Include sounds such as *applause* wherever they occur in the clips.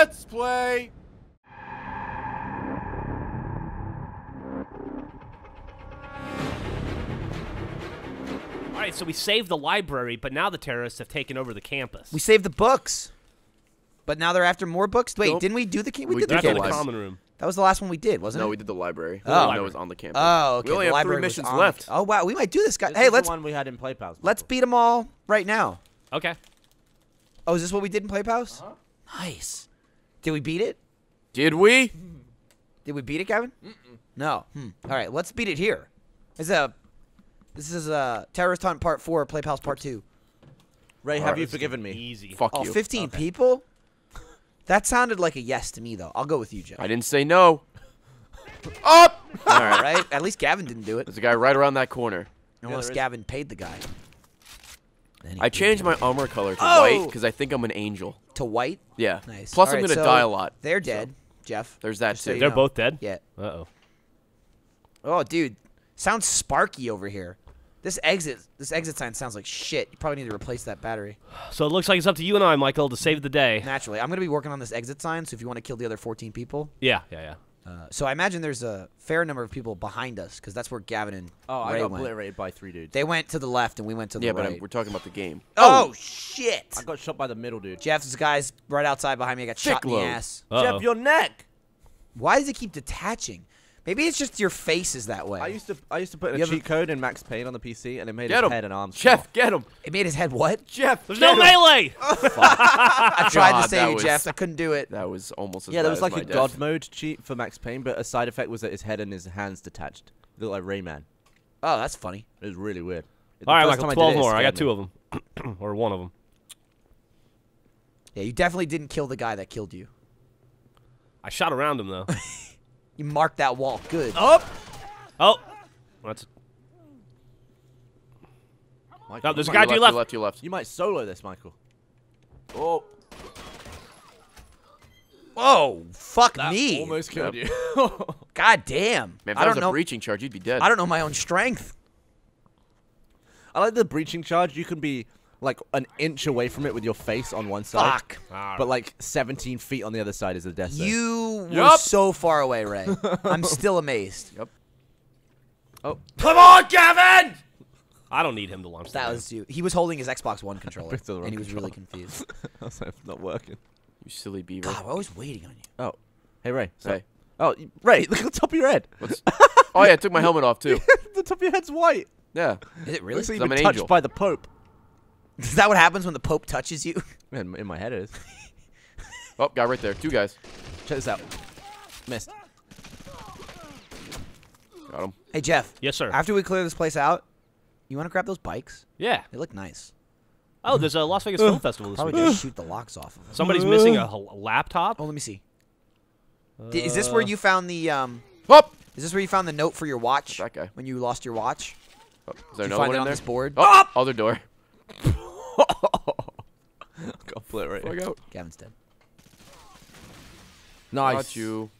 Let's play. All right, so we saved the library, but now the terrorists have taken over the campus. We saved the books. But now they're after more books? Wait, Nope. didn't we do the king? We, We did They're the the common room. That was the last one we did, wasn't No, it? No, we did the library. Oh. No, it was on the campus. Oh, okay. We only the have three library was missions left. Oh wow, we might do this, guys. This Hey, is let's the one we had in Play Pals. let's beat them all right now. Okay. Oh, is this what we did in Play Pals? Uh-huh. Nice. Did we beat it? Did we? Did we beat it, Kevin? No. Hmm. All right, let's beat it here. This is a this is a terrorist hunt part four, Play Pals part two. Ray, have Alright, you forgiven me? Easy. Fuck Oh, you. 15 people? That sounded like a yes to me, though. I'll go with you, Geoff. I didn't say no. Up. All right, right? At least Gavin didn't do it. There's a guy right around that corner. Unless there is. Gavin paid the guy. Then I changed my armor color to Oh! white because I think I'm an angel. to white. Yeah. Nice. Plus, All I'm right, gonna so die a lot. They're dead, Geoff. There's that Just so too. They're know. both dead? Yeah. Uh-oh. Oh, dude, sounds sparky over here. This exit, this exit sign sounds like shit. You probably need to replace that battery. *sighs* So it looks like it's up to you and I, Michael, to save the day. Naturally, I'm gonna be working on this exit sign. So if you want to kill the other 14 people, Yeah, yeah, yeah. Uh, so I imagine there's a fair number of people behind us because that's where Gavin and Oh, I got went. obliterated by three dudes. They went to the left and we went to the Yeah, but I'm, right. we're talking about the game. oh shit! I got shot by the middle dude. Geoff's guy's right outside behind me. I got shot in the ass. Uh-oh. Geoff, your neck. Why does it keep detaching? Maybe it's just your face is that way. I used to I used to put You a have a- cheat code in Max Payne on the PC, and it made Get his him. head and arms. Geoff, off. get him. it made his head what? Geoff. There's no him. melee! *laughs* I tried God, to save you, was- Geoff. I couldn't do it. That was almost as Yeah, there was like a death. god mode cheat for Max Payne, but a side effect was that his head and his hands detached. He looked like Rayman. Oh, that's funny. It was really weird. All right, first Michael, I 12 it, it more. I got two me. of them. *clears throat* or one of them. Yeah, you definitely didn't kill the guy that killed you. I shot around him, though. *laughs* You marked that wall good. oh! Oh! That's Michael, Oh, there's a guy to your left, left. to your left. You might solo this, Michael. Oh, Whoa, fuck That me. almost killed Yep. you. *laughs* God damn. man, if I that was don't a know. breaching charge, you'd be dead. I don't know my own strength. I like the breaching charge. You can be like an inch away from it with your face on one side, Fuck. but like 17 feet on the other side is the death zone. You were Yup. so far away, Ray. *laughs* I'm still amazed. Yep. Oh, Come on, Gavin! I don't need him to launch That the was you. He was holding his Xbox One *laughs* controller, Picked the wrong and he was really controller. confused. *laughs* that's not working. You silly beaver. God, we're always waiting on you. Oh, hey Ray. stop. Hey. Oh, y- Ray, look at the top of your head. What's... oh yeah, I took my helmet off too. the top of your head's white. Yeah. Is it really? Looks like you've I'm been an touched angel. by the Pope. Is that what happens when the Pope touches you? *laughs* In, in my head it is. Oh, guy right there. Two guys. Check this out. Missed. Got him. hey, Geoff. Yes, sir. After we clear this place out, you want to grab those bikes? Yeah. They look nice. Oh, there's a Las Vegas Film Festival this Probably weekend. just shoot the locks off of them. Somebody's missing a laptop. Oh, let me see. D- is this where you found the um? Up. Is this where you found the note for your watch? That guy. When you lost your watch? Oh, is Did there you find one it in on there? this board? Oh, other door. *laughs* Got obliterated. Fuck out. Gavin's dead. Nice. Got you.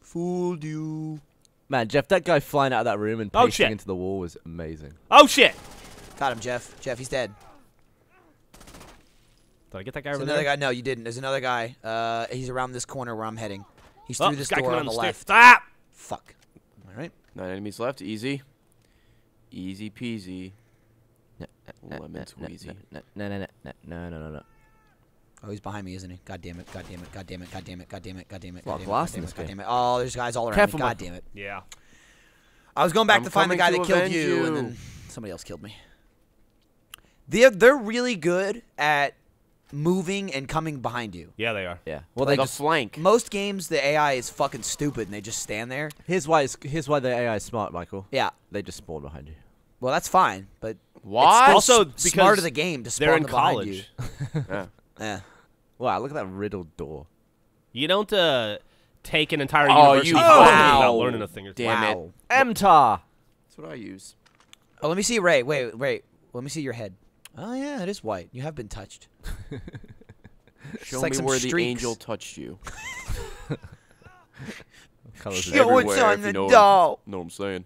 Fooled you. Man, Geoff, that guy flying out of that room and Oh, shit. into the wall was amazing. Oh, shit! Got him, Geoff. Geoff, he's dead. Did I get that guy There's over another there? guy. No, you didn't. There's another guy. Uh, he's around this corner where I'm heading. He's Oh, through this door coming on the stairs. left. Stop! Fuck. All right. Nine enemies left. Easy. Easy peasy. Lemon squeezy. No, no, no, no, no, no, no, no, no. Oh, he's behind me, isn't he? God damn it! God damn it! God damn it! God damn it! God damn it! God damn it! God damn it! God damn it! God damn it! Oh, there's guys all around Careful, me. God damn it! Yeah. I was going back I'm to find the guy that killed avenge you, and then somebody else killed me. They're they're really good at moving and coming behind you. Yeah, they are. Yeah. Well, Like they a just. flank. Most games, the AI is fucking stupid, and they just stand there. Here's why. It's, here's why the AI is smart, Michael. Yeah. They just spawn behind you. Well, that's fine, but Why? it's Also, s- smart because of the game to spawn They're in them college. You. *laughs* Yeah. Eh. Wow, look at that riddled door. You don't uh, take an entire Oh, university you course wow. without learning a thing or two. Damn it. wow. MTAR. That's what I use. Oh, let me see. Ray, wait, wait. Let me see your head. Oh yeah, it is white. You have been touched. *laughs* Show like me some where the angel touched you. *laughs* Colors Show are it's Everywhere, on the you know, doll. Know what I'm saying?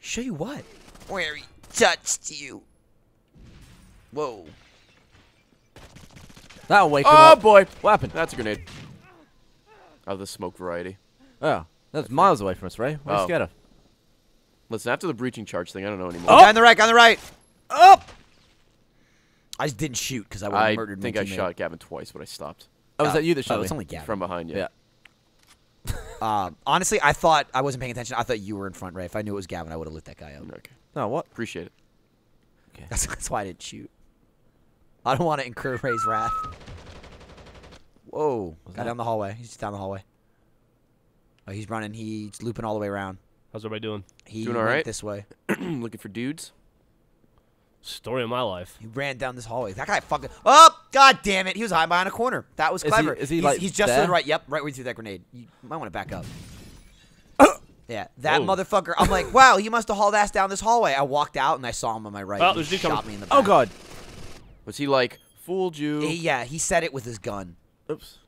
Show you what? Where he touched you. Whoa. That'll wake him up. Oh boy. What happened? That's a grenade. Of the smoke variety. Oh, that's miles away from us, Ray. What are you Oh. scared of? Listen, after the breaching charge thing, I don't know anymore. Guy on the right, guy on the right. Up. I just didn't shoot because I would I have murdered I think I teammate. shot Gavin twice, but I stopped. Oh, was Oh. that you that shot Oh, me? it's only Gavin. From behind you. Yeah. Um, *laughs* honestly, I thought I wasn't paying attention. I thought you were in front, Ray. If I knew it was Gavin, I would have lit that guy up. Okay. No, what? Appreciate it. That's, that's why I didn't shoot. I don't want to incur Ray's wrath. Whoa. Guy that? down the hallway. He's just down the hallway. Oh, he's running. He's looping all the way around. How's everybody doing? He Doing all right this way. *clears throat* Looking for dudes. Story of my life. He ran down this hallway. That guy fucking. Oh, god damn it! He was hiding behind a corner. That was Is he- clever. is he, he's, like, he's just to the right. Yep, right where you threw that grenade. You might want to back up. Yeah, that Whoa. motherfucker. I'm like, wow, he must have hauled ass down this hallway. I walked out and I saw him on my right. Oh, He there's dude shot coming. me in the back. Oh God. Was he like fooled you? He- yeah, he said it with his gun. Oops.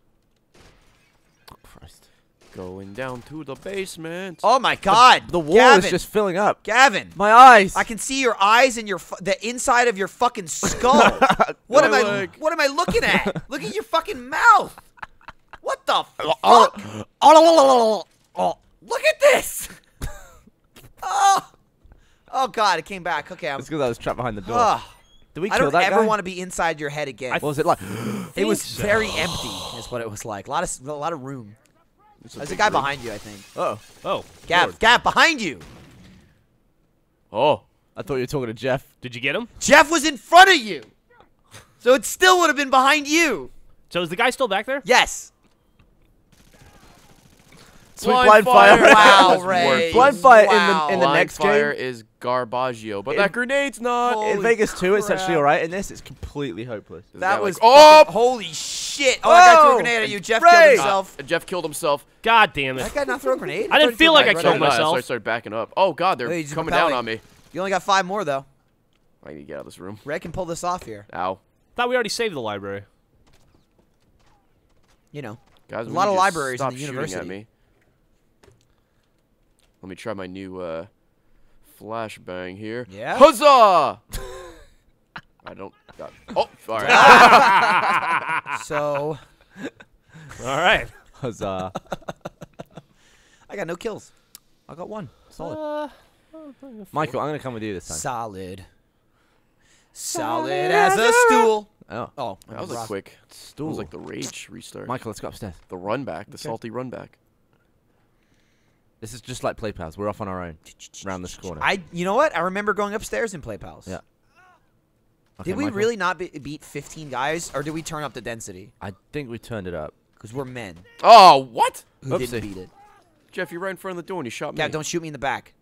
Oh, Christ. Going down to the basement. Oh my god, The wall Gavin, is just filling up. Gavin. My eyes. I can see your eyes and your fu- the inside of your fucking skull. what am My I? What am I looking at? Look at your fucking mouth. What the fuck? Oh, oh, Oh, look at this. *laughs* oh, oh God, it came back. Okay, I'm. It's because I was trapped behind the door. Ugh. Did we I kill don't that ever guy? want to be inside your head again. What was it like? *gasps* it was so. very empty, is what it was like. A lot of s- a lot of room. It's a There's a guy room. behind you, I think. oh, Oh, Gav, Lord. Gav, behind you. Oh. I thought you were talking to Geoff. Did you get him? Geoff was in front of you, so it still would have been behind you. So is the guy still back there? Yes. Sweet Blind blind fire. fire. Wow, *laughs* Ray. worthless. Blind fire in the- in the Blind next fire game- is garbaggio, but In- that grenade's not. Holy In Vegas 2, it's actually crap. alright. In this, it's completely hopeless. This That was like, oh, holy shit! Oh, that guy threw a grenade at you. Geoff Ray! killed Uh, himself. Geoff killed himself. God damn it! That it. guy not throw a grenade? I didn't thought he feel like I grenade. killed So, no, I started backing up. Oh God, they're Hey, coming repelling. down on me. You only got five more though. I need to get out of this room. Ray can pull this off here. Ow, Thought we already saved the library. You know. guys. A lot of libraries in stop the shooting university. At me? Let me try my new uh, flashbang here. Yeah? Huzzah! I don't. Got, oh, all right. *laughs* So All right. Huzzah. I got no kills. I got one. Solid. Uh, Michael, I'm going to come with you this time. Solid. Solid as a stool. Oh. Oh, that was a rock. quick. That Stool. was like the rage restart. Michael, let's go upstairs. the run back, the salty run back. This is just like Play Pals. We're off on our own. Round this corner. I. You know what? I remember going upstairs in Play Pals. Yeah. Okay, Did we Michael? really not be, beat 15 guys, or did we turn up the density? I think we turned it up. Because we're men Oh, what? who Oopsie. didn't beat it. Geoff, you're right in front of the door and you shot me. Yeah, don't shoot me in the back.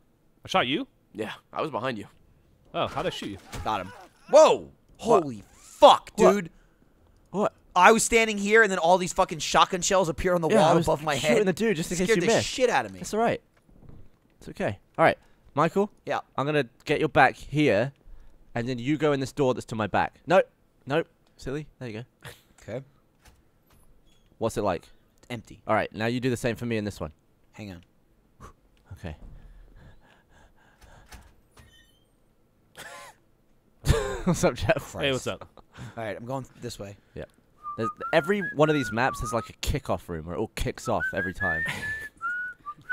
I shot you? Yeah, I was behind you. Oh, how'd I shoot you? Got him. Whoa! Holy fuck, What? dude! What? I was standing here, and then all these fucking shotgun shells appear on the Yeah, I wall was above my shooting head. the dude just in case scared you the missed. shit out of me. It's all right. It's okay. All right, Michael. Yeah. I'm gonna get your back here, and then you go in this door that's to my back. No, no, silly. There you go. Okay. What's it like? Empty. All right, now you do the same for me in this one. Hang on. Okay. *laughs* what's up, Geoff? Hey, what's up? All right, I'm going this way. There's, every one of these maps has like a kickoff room where it all kicks off every time. *laughs*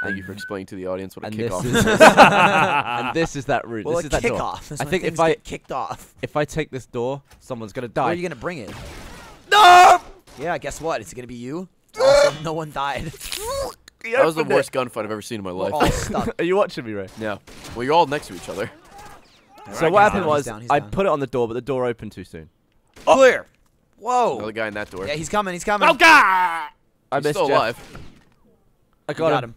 Thank you for explaining to the audience what a kickoff is is. *laughs* and this is that room. Well, this a is that door. kickoff. That's I think if I get kicked off. if I take this door, someone's gonna Where die. are you gonna bring it? no! Yeah, guess what? It's gonna be you. *laughs* Also, no one died. That was the worst gunfight I've ever seen in my life. all stuck. Are you watching me, Ray? Yeah. Well, you're all next to each other. So Alright, what happened down, was he's down, he's I down. put it on the door, but the door opened too soon. Oh. Clear. Whoa. Another guy in that door. Yeah, he's coming. He's coming. Oh, God! I He's missed still Geoff. alive. I got, got him.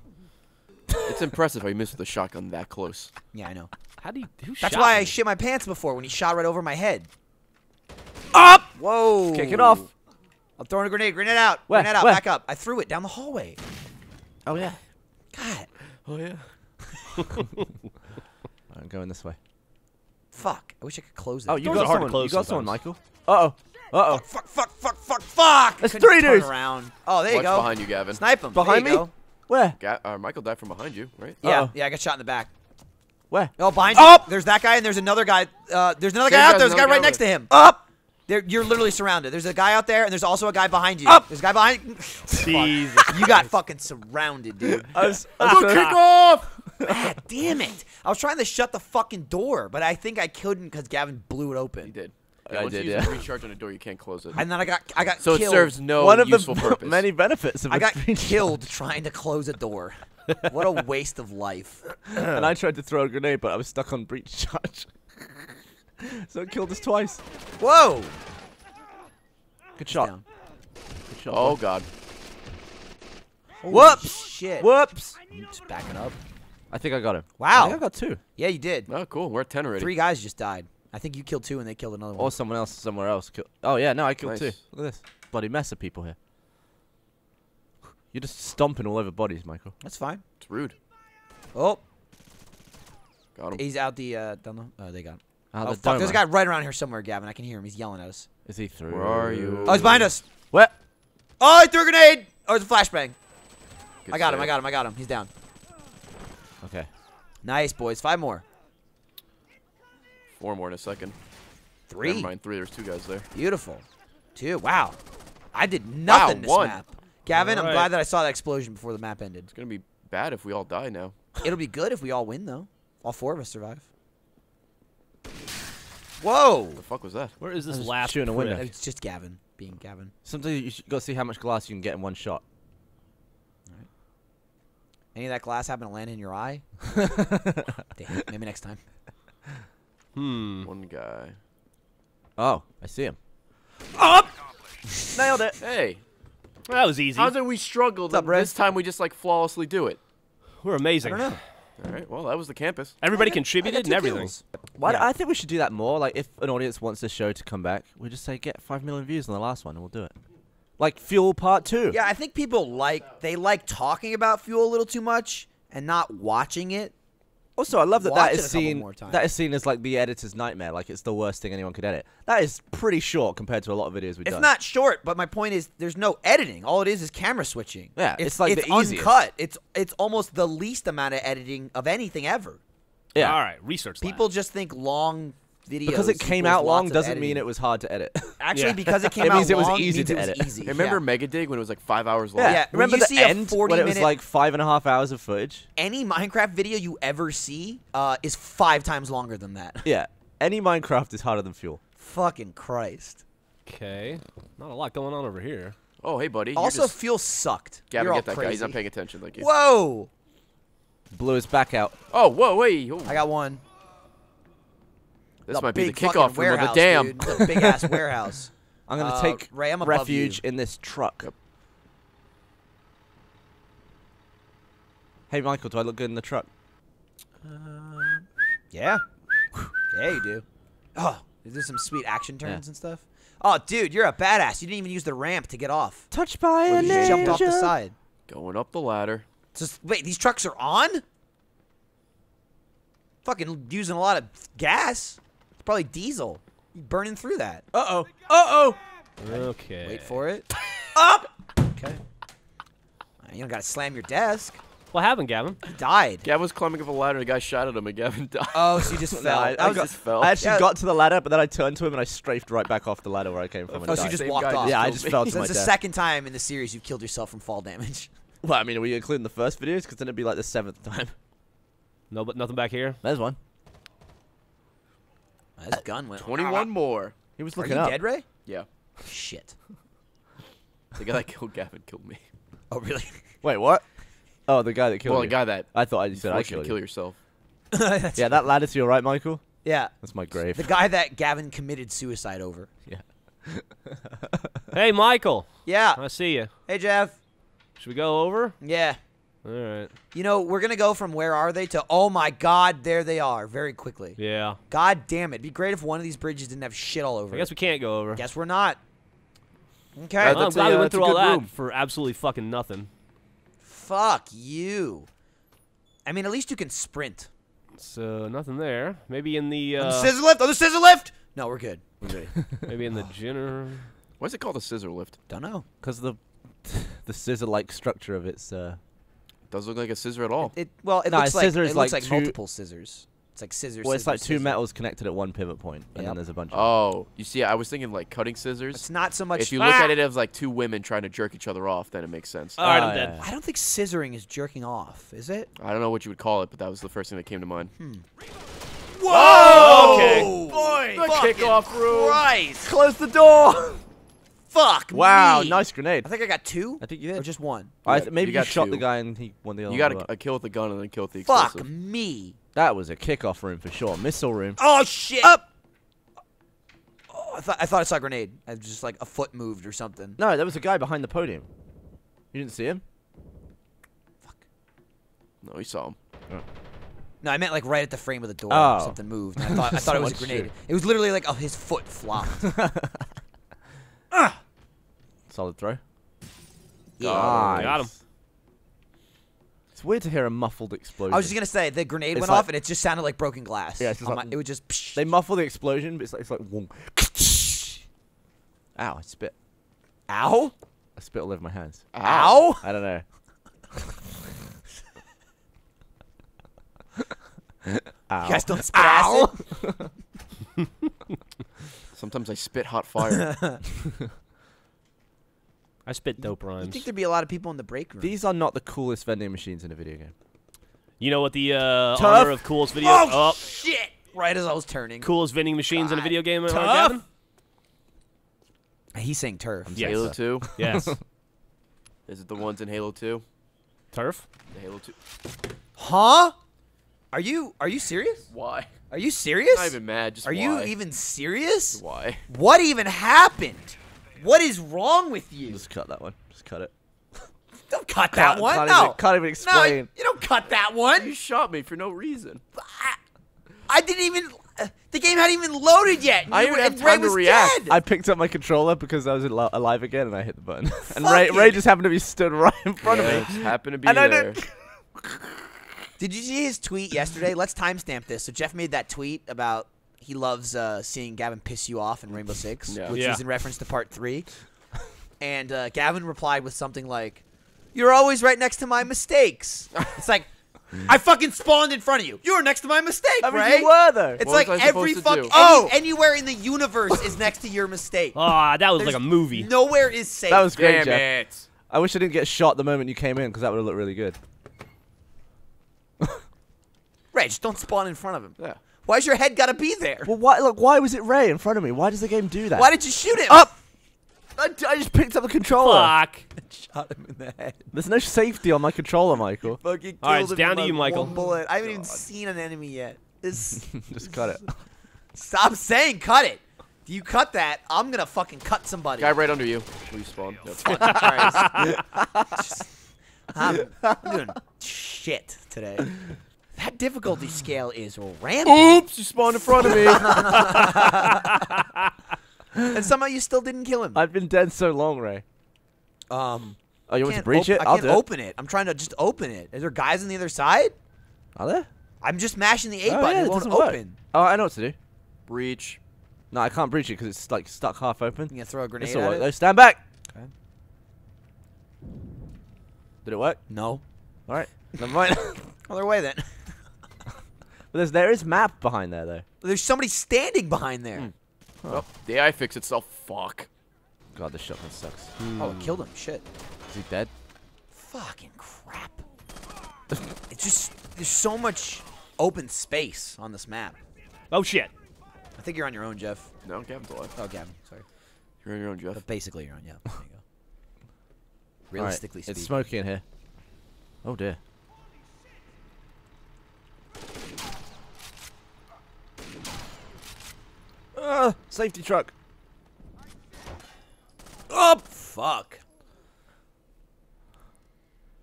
him. It's impressive how you missed with a shotgun that close. Yeah, I know. How do you. Who That's shot why me? I shit my pants before when he shot right over my head. Up! Whoa. Kick it off. I'm throwing a grenade. Grenade out. Where? Grenade out. Where? Back up. I threw it down the hallway. Oh yeah. God. Oh yeah. *laughs* I'm going this way. Fuck. I wish I could close that. Oh, you Doors got are hard to someone. close you got someone. Michael. Uh oh. Uh oh. Fuck, fuck, fuck, fuck, fuck! There's Couldn't three turn dudes. around. Oh, there you Watch go. behind you, Gavin. Snipe him. Behind me? Go. Where? Ga- uh, Michael died from behind you, right? Yeah, Uh-oh. yeah, I got shot in the back. Where? Oh, behind you. Up! There's that guy, and there's another guy. Uh, there's another Same guy out there. There's a guy another right guy next to him. Up! There, you're literally surrounded. There's a guy out there, and there's also a guy behind you. Up. There's a guy behind. *laughs* Jesus. you got fucking surrounded, dude. *laughs* I was, Good kickoff! God damn it! I was trying to shut the fucking door, but I think I couldn't because Gavin blew it open. He did. I Yeah, once did, you use yeah. a recharge on a door, you can't close it. And then I got, I got So it serves no one of useful the purpose. many benefits of I a got screenshot. killed trying to close a door. *laughs* What a waste of life. and I tried to throw a grenade, but I was stuck on breach charge. *laughs* so it killed us twice. Whoa! Good shot. Down. Good shot. oh god. Holy Whoops! Shit. Whoops! I'm just backing up. I think I got him. Wow. I think I got two. Yeah, you did. Oh, cool. We're at 10 already. Three guys just died. I think you killed two and they killed another one. Or someone else somewhere else. Kill- oh yeah, no, I killed two. Look at this. Bloody mess of people here. You're just stomping all over bodies, Michael. That's fine. It's rude. Oh, Got him. he's out the uh, down the. Oh, they got him. Ah, oh the fuck! There's a guy right around here somewhere, Gavin. I can hear him. He's yelling at us. Is he through? Where are you? Oh, he's behind us. What? Oh, he threw a grenade. Oh, it's a flashbang. Good I got him. I got him. I got him. He's down. Okay. Nice, boys. Five more. Four more in a second. Three. Never mind. Three. There's two guys there. Beautiful. Two. Wow. I did nothing this one. map. Gavin, I'm glad that I saw that explosion before the map ended. It's gonna be bad if we all die now. *laughs* It'll be good if we all win, though. All four of us survive. Whoa! What The fuck was that? Where is this I was last shooting a window. It's just Gavin being Gavin. Sometimes you should go see how much glass you can get in one shot. Any of that glass happen to land in your eye? *laughs* Damn, maybe next time. *laughs* Hmm. One guy. Oh, I see him. Oh nailed it. Hey, That was easy. how's it we struggled? What's up, Red? this time we just like flawlessly do it. We're I amazing. don't know. All right. Well, that was the campus. Everybody contributed and everything. kills. Why? Yeah. I think we should do that more. Like, if an audience wants this show to come back, we just say get five million views on the last one, and we'll do it. Like Fuel Part Two. Yeah, I think people like they like talking about fuel a little too much and not watching it. Also, I love that Watch that it is a couple seen. That is seen as like the editor's nightmare. Like it's the worst thing anyone could edit. That is pretty short compared to a lot of videos we've It's done. not short, but my point is there's no editing. All it is is camera switching. Yeah, it's, it's like it's the easiest. uncut. It's it's almost the least amount of editing of anything ever. Yeah. All right. Research. lab. People just think long videos Because it came out long doesn't mean it was hard to edit. *laughs* Actually, Yeah. because it *laughs* came out of It out means it was long easy means to edit. Easy. Remember yeah. Mega Dig when it was like five hours long? yeah. Yeah, when Remember you the see a end 40 when it was minute- like five and a half hours of footage? any Minecraft video you ever see uh, is five times longer than that. *laughs* Yeah. Any Minecraft is harder than Fuel. Fucking Christ. Okay. Not a lot going on over here. Oh, hey, buddy. Also, just, fuel sucked. Gavin, You're all get that crazy. guy. He's not paying attention like you. Whoa! Blew his back out. Oh, whoa, wait. Oh, I got one. This A might be the kickoff room of the dam. Dude. It's big ass *laughs* warehouse. I'm gonna Uh, take Ray, I'm refuge you. in this truck. Yep. Hey Michael, do I look good in the truck? Yeah. *sighs* Yeah, you do. Oh, is there some sweet action turns Yeah. and stuff? Oh, dude, you're a badass. You didn't even use the ramp to get off. Touched by a You just jumped off the side. Going up the ladder. Just wait, these trucks are on? Fucking using a lot of gas. It's probably diesel. You burning through that. Uh oh. Uh oh. Okay. Wait for it. *laughs* Up. Okay. You don't gotta slam your desk. What happened, Gavin? He died. Gavin was climbing up a ladder. And the guy shot at him, and Gavin died. *laughs* Oh, so you just *laughs* No, fell. I, That I got, just fell. I actually Yeah. got to the ladder, but then I turned to him and I strafed right back off the ladder where I came from. And Oh, so you just Same walked off. yeah, I just me. fell to So my it's the death. second time in the series you've killed yourself from fall damage. Well, I mean, are we including the first videos? Because then it'd be like the seventh time. No, but nothing back here. There's one. This uh, gun went. 21 more. He was Are looking you up. dead, Ray? Yeah. Shit. *laughs* The guy that killed Gavin killed me. Oh, really? Wait, what? Oh, the guy that killed well, you. the guy that I thought I said I forced you kill yourself. *laughs* That's- Yeah, that ladder to your right, Michael. yeah. That's my grave. The guy that Gavin committed suicide over. yeah. Hey, Michael. Yeah. I see you. Hey, Geoff. Should we go over? Yeah. All right. You know, we're going to go from where are they to, oh my God, there they are, very quickly. Yeah. God damn it. It'd be great if one of these bridges didn't have shit all over I guess we can't go over. Guess we're not. Okay. Uh, Well, I'm that's glad a, we uh, went through all good that room. for absolutely fucking nothing. Fuck you. I mean, at least you can sprint. So nothing there. Maybe in the on the uh, scissor lift. On the scissor lift. No, we're good. We're good. *laughs* maybe in the general. Why is it called a scissor lift? Don't know. Because the *laughs* the scissor-like structure of its. Uh, Doesn't look like a scissor at all. It well, it Nah, looks like scissor it is looks like like two- multiple scissors. It's like scissors. Well, it's like two scissors. metals connected at one pivot point, and Yep. then there's a bunch. of Oh, you see, I was thinking like cutting scissors. It's not so much. If you look Ah! at it as like two women trying to jerk each other off, then it makes sense. All right, Oh, I'm dead. yeah. I don't think scissoring is jerking off, is it? I don't know what you would call it, but that was the first thing that came to mind. Whoa! Okay. Boy, The kickoff room. Christ! Close the door. *laughs* Fuck wow, me. nice grenade. I think I got two. I think you Or did. just one. I Yeah, th- maybe you you, got shot the guy and he won the other one. You got one. a, a kill with the gun and then kill with the Fuck explosive. me. That was a kickoff room for sure. Missile room. Oh shit! Up. Oh, I thought I thought I saw a grenade. I was just like a foot moved or something. No, there was a guy behind the podium. You didn't see him? Fuck. No, you saw him. No, I meant like right at the frame of the door. Oh. Something moved. *laughs* I thought I thought it was a oh, grenade. shoot. It was literally like oh, his foot flopped. *laughs* Ah! Solid throw. yeah. Nice. Got him. It's weird to hear a muffled explosion. I was just gonna say the grenade It's went like- off and it just sounded like broken glass. Yeah, it's just like- my- it was just. Psh. They muffle the explosion, but it's like it's like. Whoom. Ow! I spit. Ow! I spit all over my hands. Ow! I don't know. Ow. *laughs* You guys don't spit acid. *laughs* Sometimes I spit hot *laughs* fire. *laughs* I spit dope rhymes. You rhymes. think there'd be a lot of people in the break room? These are not the coolest vending machines in a video game. You know what the uh, Tough. honor of coolest video? oh, oh, shit! Right as I was turning. coolest vending machines in a video game. uh, Tough. Gavin? He's saying turf. I'm Yes. Halo 2. Yes. *laughs* Is it the ones in Halo 2? Turf. The Halo 2. Huh? Are you are you serious? Why? Are you serious? Not even mad. Just Are why? you even serious? Why? What even happened? What is wrong with you? Just cut that one. Just cut it. *laughs* Don't cut that one. can't no. even- can't even No, explain. you don't cut that one. You shot me for no reason. I, I didn't even. Uh, the game hadn't even loaded yet. I you didn't have and Ray time to react. dead. I picked up my controller because I was alive again, and I hit the button. *laughs* and Ray. Ray just happened to be stood right in front Yeah, of me. just happened to be And I there. *laughs* didn't- you see his tweet yesterday? Let's timestamp this. So Geoff made that tweet about he loves uh, seeing Gavin piss you off in Rainbow Six, Yeah. which Yeah. was in reference to Part Three. And uh, Gavin replied with something like, "You're always right next to my mistakes." It's like. I fucking spawned in front of you. You were next to my mistake, I mean, Ray. you were though. It's What like every supposed to fuck any, Oh! anywhere in the universe is next to your mistake. *laughs* Ah, that was There's like a movie. Nowhere is safe. that was great, Damn Geoff. it. I wish I didn't get shot the moment you came in because that would have looked really good. Ray, just don't spawn in front of him. Yeah. Why's your head gotta be there? Well, why? Look, why was it Ray in front of me? Why does the game do that? Why did you shoot him? up? I, I just picked up the controller. Fuck. *laughs* Shot him in the head. There's no safety on my controller, Michael. *laughs* Fucking All right, it's him down to you, Michael. one bullet. I haven't even seen an enemy yet. This. *laughs* just cut it. Stop saying cut it. If you cut that, I'm gonna fucking cut somebody. Guy right under you. Will you spawn? No, it's fine. I'm, I'm doing shit today. That difficulty *sighs* scale is rampant. Oops! You spawned in front of me. *laughs* and somehow you still didn't kill him. I've been dead so long, Ray. Um, Oh, you want to breach op- it? I I'll can't do it. open it. I'm trying to just open it. Is there guys on the other side? Are there? I'm just mashing the A oh, button. yeah, it it won't doesn't work. Oh, I know what to do. Breach. No, I can't breach it because it's like stuck half open. You gonna throw a grenade This will at work it? though. Stand back. Okay. Did it work? No. All right. Never mind. *laughs* Other way then. *laughs* but there's there is map behind there though. There's somebody standing behind there. Hmm. Oh, the AI fixed itself. Fuck. God, this shotgun sucks. Oh, it killed him. Shit. Is he dead? Fucking crap. it's just there's so much open space on this map. Oh shit. I think you're on your own, Geoff. No, Gavin's alive. Oh, Gavin. Sorry. You're on your own, Geoff. But basically, you're on. Yeah. There you go. All right, Realistically it's speaking. smoky in here. Oh dear. Ah, safety truck. Oh, fuck.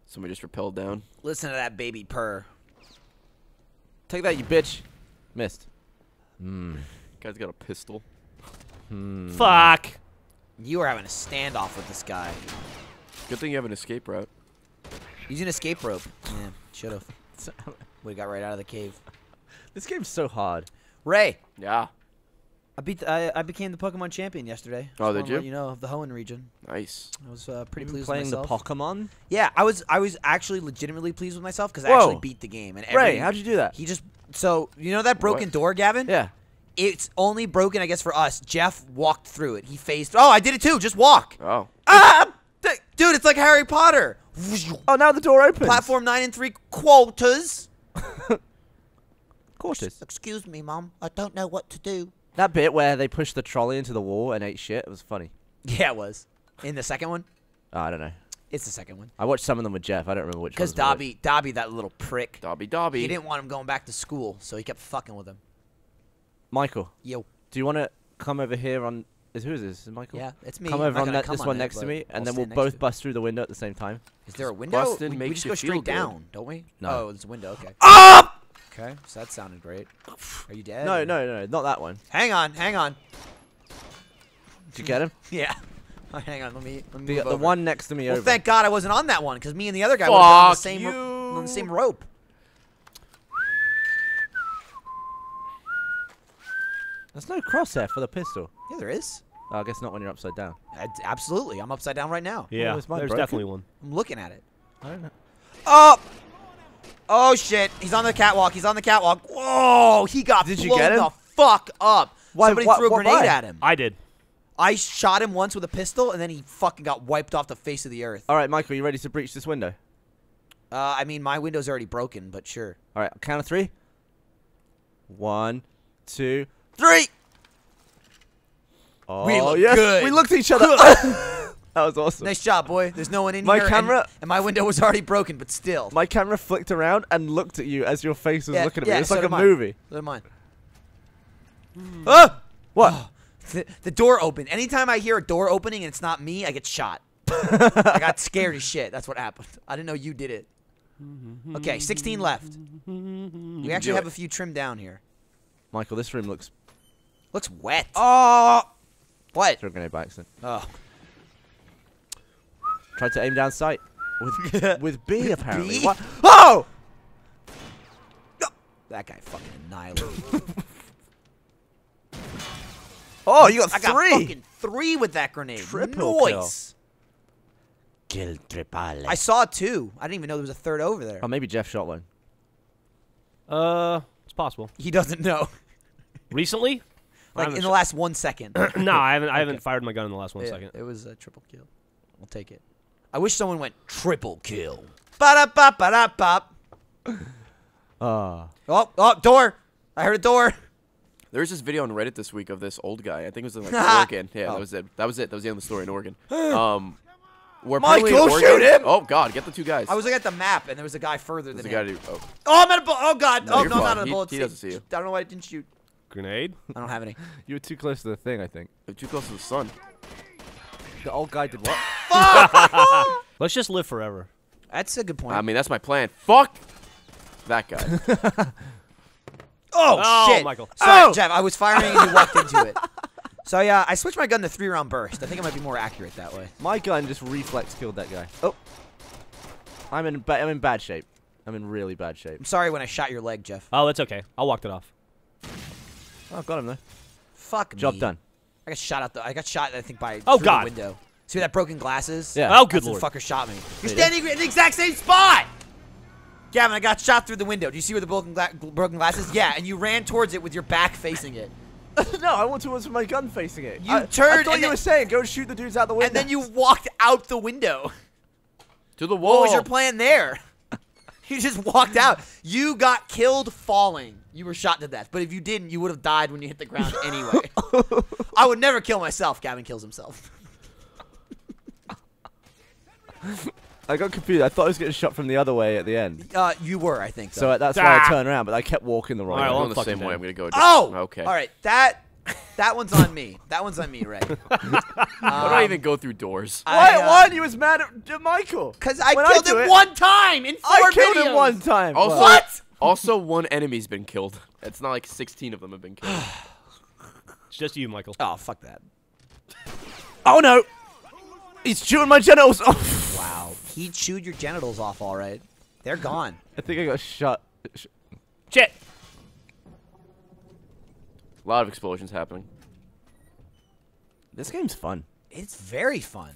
Somebody just rappelled down. Listen to that baby purr. Take that, you bitch. Missed. Hmm. Guy's got a pistol. Hmm. Fuck. You are having a standoff with this guy. Good thing you have an escape route. He's an escape rope. Yeah, should have. *laughs* we got right out of the cave. This game's so hard. Ray, Yeah. I beat. The, I, I became the Pokemon champion yesterday. Oh, Just did you? You know of the Hoenn region. Nice. I was uh, pretty You pleased playing with the. Pokemon? yeah, I was. I was actually legitimately pleased with myself because I actually beat the game. And every, Ray, how'd you do that? He just. So you know that broken What? door, Gavin? Yeah. It's only broken, I guess, for us. Geoff walked through it. He faced. Oh, I did it too. Just walk. Oh. Ah, th- dude, it's like Harry Potter. Oh, now the door opens. Platform nine and three quarters. *laughs* Quarters. Excuse me, mom. I don't know what to do. That bit where they pushed the trolley into the wall and ate shit, it was funny. *laughs* Yeah, it was. In the second one, Oh, I don't know. it's the second one. I watched some of them with Geoff. I don't remember which Because ones were which. Dobby, Dobby, that little prick, Dobby Dobby. he didn't want him going back to school, so he kept fucking with him. Michael, Yo, do you want to come over here on? Is who is this? Is it Michael? yeah, it's me. Come over on that, come this on one it, next to but me, I'll and then we'll both bust through the window at the same time. Is there a window? busted we, we just go straight feel good. down, don't we? No. Oh, it's a window. Okay. Ah! Okay, so that sounded great. Are you dead? No, or- no, no, not that one. Hang on, hang on. Did you get him? *laughs* Yeah. hang on, let me. Let me The, move the one next to me Well, over. thank God I wasn't on that one, because me and the other guy were on the same ro- on the same rope. There's no crosshair for the pistol. Yeah, there is. Oh, I guess not when you're upside down. I- absolutely, I'm upside down right now. Yeah, oh, is mine there's broken? definitely one. I'm looking at it. I don't know. Oh! Oh shit! He's on the catwalk. He's on the catwalk. Whoa! He got Did you blown get him? the fuck up. Why- Somebody why- threw a why- grenade why? at him. I did. I shot him once with a pistol, and then he fucking got wiped off the face of the earth. All right, Michael, you ready to breach this window? Uh, I mean, my window's already broken, but sure. All right, count of three. One, two. Three. Oh, We look yes. good. We looked at each other. *coughs* *coughs* that was awesome. Nice job, boy. There's no one in My here. and- camera- and, my window was already broken, but still. My camera flicked around and looked at you as your face was Yeah, looking at yeah, me. It's so like a mine. movie. Never mind. *gasps* Ah! What? The, the door opened. Anytime I hear a door opening and it's not me, I get shot. *laughs* I got scared as shit. That's what happened. I didn't know you did it. Okay, 16 left. We actually have a few trimmed down here. Michael, this room looks. Looks wet. Oh! What? Throw a grenade by accident. Oh. Tried to aim down sight. With, *laughs* with B, apparently. B? What? Oh! That guy fucking annihilated. *laughs* Oh, you got I got three! fucking three with that grenade. Triple kill. Kill triple. I saw two. I didn't even know there was a third over there. Oh, maybe Geoff shot one. Uh, it's possible. he doesn't know. Recently? *laughs* Like in the last one second. *clears throat* no, I haven't. I haven't Okay. fired my gun in the last one Yeah, second. It was a triple kill. I'll take it. I wish someone went triple kill. Ba da ba ba da bop. Ah. Oh, oh, door. I heard a door. There was this video on Reddit this week of this old guy. I think it was in like *laughs* Oregon. Yeah, Oh. that was it. That was it. That was the end of the story in Oregon. *gasps* Um, where Michael, apparently in Oregon- shoot him! Oh God, get the two guys. I was looking at the map and there was a guy further There's than a guy him. to. Oh, Oh, I'm at a bu- Oh God. No, oh you're no, I'm not fine. on a He- bullet. he doesn't see you. I don't know why I didn't shoot. Grenade? I don't have any. *laughs* You were too close to the thing, I think. they're too close to the sun. The old guy did what? *laughs* Fuck! *laughs* Let's just live forever. That's a good point. I mean, that's my plan. Fuck that guy. *laughs* oh, Oh, shit, Michael. Sorry, Oh! Geoff. I was firing and you walked into it. So yeah, I switched my gun to three round burst. I think it might be more accurate that way. My gun just reflex killed that guy. Oh. I'm in ba- I'm in bad shape. I'm in really bad shape. I'm sorry when I shot your leg, Geoff. Oh, that's okay. I walked it off. Oh, I've got him though. Fuck me. Job done. I got shot out the. I got shot. I think by. Oh, God. The window. See that broken glasses? Yeah. Oh, good That's lord. the fucker shot me. You're They did? standing in the exact same spot. Gavin, I got shot through the window. Do you see where the broken, gla- broken glasses? Yeah, and you ran towards it with your back facing it. *laughs* no, I want towards my gun facing it. You I, I turned thought and you then- were saying go shoot the dudes out the window. And then you walked out the window. to the wall. What was your plan there? *laughs* you just walked out. You got killed falling. You were shot to death. But if you didn't, you would have died when you hit the ground anyway. I would never kill myself. Gavin kills himself. I got confused. I thought I was getting shot from the other way at the end. Uh, you were, I think. So though. uh, that's why I Ah. turned around, but I kept walking the wrong All right, I'm way. well, going the same way. I'm gonna go. oh, Okay. All right, that that one's on me. That one's on me, Ray. *laughs* Why do I even go through doors? Why, I, uh, why are you as mad at Michael? Because I When killed do him it- one time in four I killed videos. him one time. Also, Well, also, one enemy's been killed. It's not like 16 of them have been killed. *sighs* It's just you, Michael. Oh, fuck that. Oh no! He's chewing my genitals *laughs* off. Oh. Wow. He chewed your genitals off, all right. They're gone. I think I got shot. Sh- Shit. A lot of explosions happening. This game's fun. It's very fun.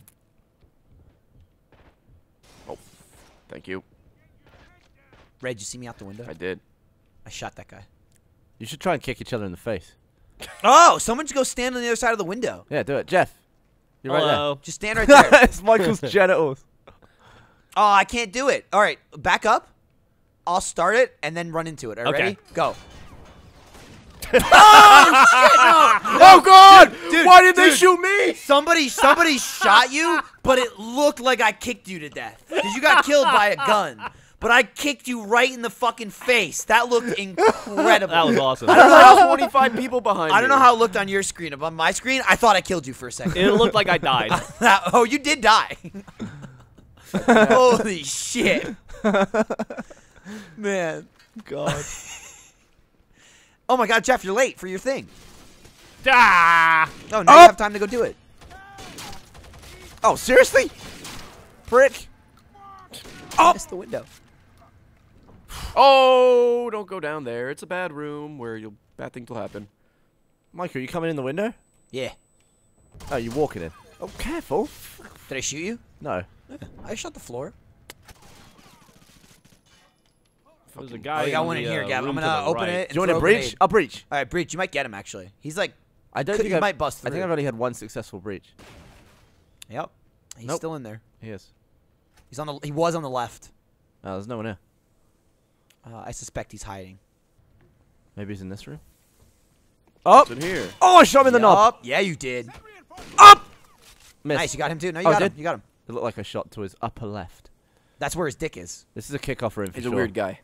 Oh, thank you. Red, you see me out the window? I did. I shot that guy. You should try and kick each other in the face. Oh, someone should go stand on the other side of the window. Yeah, do it, Geoff. You're right Hello. Just stand right there. there. *laughs* it's Michael's *laughs* genitals. oh, I can't do it. All right, back up. I'll start it and then run into it. Are you Okay. ready? Go. *laughs* Oh shit, no. oh God! dude, Why did they shoot me? Somebody, somebody shot you, but it looked like I kicked you to death because you got killed by a gun. But I kicked you right in the fucking face. That looked *laughs* incredible. That was awesome. I don't know how 25 people behind I don't me. know how it looked on your screen. But on my screen, I thought I killed you for a second. it looked like I died. *laughs* oh, you did die. *laughs* Holy shit. Man. God. Oh my god, Geoff, you're late for your thing. ah! Oh, now Oh. you have time to go do it. Oh, seriously? Prick. Oh, missed the window. Oh, don't go down there. It's a bad room where you'll bad things will happen. Michael, are you coming in the window? Yeah. Oh, you're walking in. Oh, careful. Did I shoot you? No. I shot the floor. There's a guy. Oh, we got in one in the, here, uh, Gavin. I'm gonna to open right. it. Do you want to a breach? grenade. I'll breach. All right, breach. You might get him actually. He's like, I don't could- think he I've, might bust I think I've only had one successful breach. yep. He's Nope. still in there. He is. He's on the. He was on the left. Oh, there's no one here. Uh, I suspect he's hiding. Maybe he's in this room. Oh! It's here. Oh, I shot him in the knob. Yeah, you did. Up! Missed. Nice. You got him too. No, you Oh, got him. You got him. It looked like a shot to his upper left. That's where his dick is. This is a kickoff room for He's sure. a weird guy.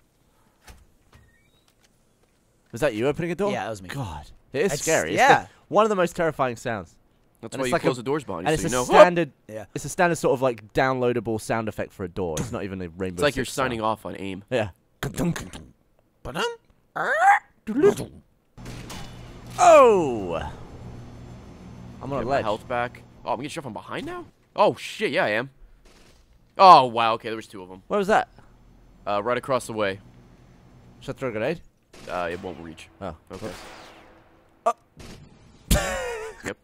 Was that you opening a door? Yeah, that was me. God. It is That's- scary. It's yeah. the- one of the most terrifying sounds. That's And why it's you like a- close the doors behind you, And so it's you a know. standard Yeah. it's a standard sort of like downloadable sound effect for a door. It's not even a rainbow. It's like you're Six signing off on aim. Yeah. Ba-dum. Oh! I'm on Get a my health back. Oh, I'm getting shot from behind now. Oh shit, yeah, I am. Oh wow, okay, there was two of them. Where was that? Uh, right across the way. Should I throw a grenade? Uh, it won't reach. Oh. Okay. Oh. *laughs* yep.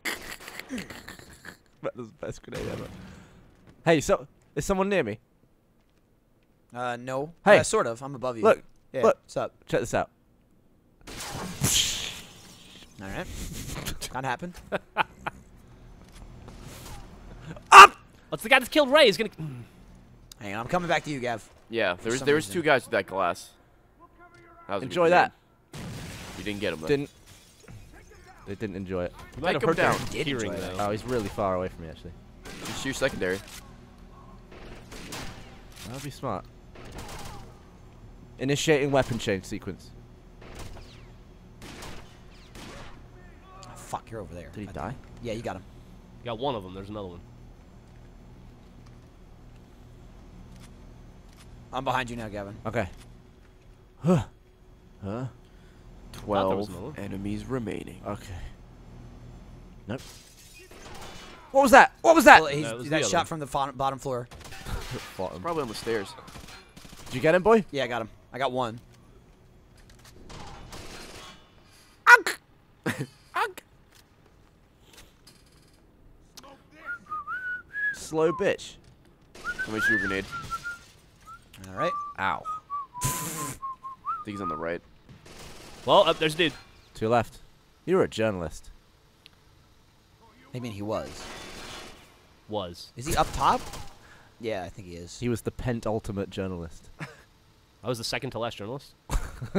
That was the best grenade ever. Hey, so is someone near me? Uh, no. Hey. Uh, sort of. I'm above you. Look, Yeah. look. What's up? check this out. All right. Kind of happened. *laughs* What's the guy that killed Ray? He's gonna. *clears throat* Hang on. I'm coming back to you, Gav. Yeah, there was some there was two guys with that glass. That was Enjoy that. You didn't get him. Though. Didn't. They didn't enjoy it. You might Take have him hurt down. Did hearing though. Oh, he's really far away from me actually. Just your secondary. That would be smart. Initiating weapon change sequence. Oh, fuck, you're over there. Did he I- die? Yeah, you got him. You got one of them. There's another one. I'm behind you now, Gavin. Okay. Huh. Huh? Twelve enemies remaining. Okay. Nope. What was that? What was that? Well, he's, That was that shot one. from the bottom, bottom floor. *laughs* Bottom. Probably on the stairs. Did you get him, boy? Yeah, I got him. I got one. *laughs* Slow bitch. Somebody shoot a grenade. All right. Ow. I think he's on the right. Well, up there's a dude. To your left. You were a journalist. I mean, he was. Was. Is he up top? Yeah, I think he is. He was the penultimate journalist. *laughs* I was the second to last journalist. *laughs*